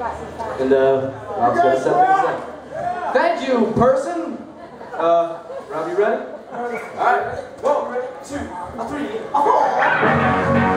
And uh, Rob's gonna set things up. Thank you, person. Uh, Rob, you ready? All right. One, two, three, four.